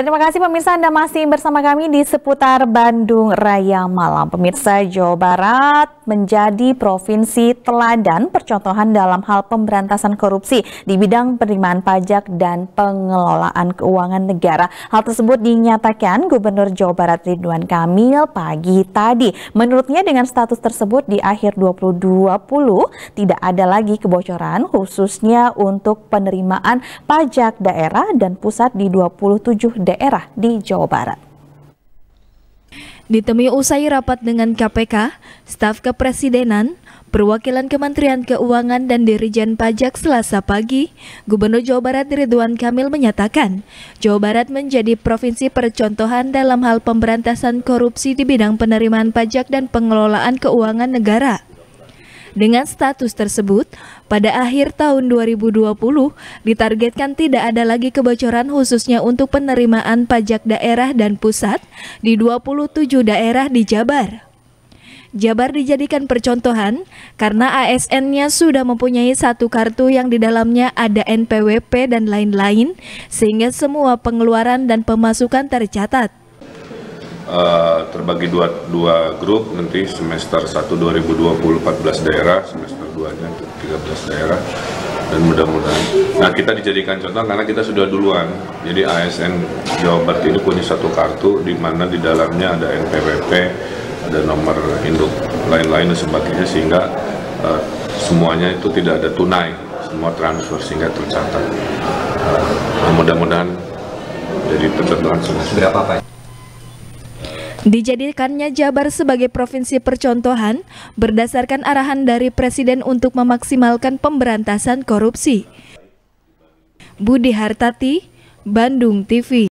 Terima kasih pemirsa Anda masih bersama kami di seputar Bandung Raya Malam. Pemirsa Jawa Barat menjadi provinsi teladan percontohan dalam hal pemberantasan korupsi di bidang penerimaan pajak dan pengelolaan keuangan negara. Hal tersebut dinyatakan Gubernur Jawa Barat Ridwan Kamil pagi tadi. Menurutnya dengan status tersebut di akhir 2020 tidak ada lagi kebocoran khususnya untuk penerimaan pajak daerah dan pusat di 27 daerah di Jawa Barat. Ditemui usai rapat dengan KPK, staf kepresidenan, perwakilan Kementerian Keuangan dan Dirijen Pajak Selasa pagi, Gubernur Jawa Barat Ridwan Kamil menyatakan, Jawa Barat menjadi provinsi percontohan dalam hal pemberantasan korupsi di bidang penerimaan pajak dan pengelolaan keuangan negara. Dengan status tersebut, pada akhir tahun 2020 ditargetkan tidak ada lagi kebocoran khususnya untuk penerimaan pajak daerah dan pusat di 27 daerah di Jabar. Jabar dijadikan percontohan karena ASN-nya sudah mempunyai satu kartu yang di dalamnya ada NPWP dan lain-lain, sehingga semua pengeluaran dan pemasukan tercatat uh, terbagi dua, dua grup nanti semester 1 2020 14 daerah, semester 2 nya 13 daerah dan mudah-mudahan. Nah kita dijadikan contoh karena kita sudah duluan. Jadi ASN Jawa Barat ini punya satu kartu di mana di dalamnya ada NPWP, ada nomor induk lain-lain dan sebagainya sehingga uh, semuanya itu tidak ada tunai, semua transfer sehingga tercatat. Uh, mudah-mudahan jadi percontohan semua. Berapa Pak? Dijadikannya Jabar sebagai provinsi percontohan berdasarkan arahan dari Presiden untuk memaksimalkan pemberantasan korupsi. Budi Hartati, Bandung TV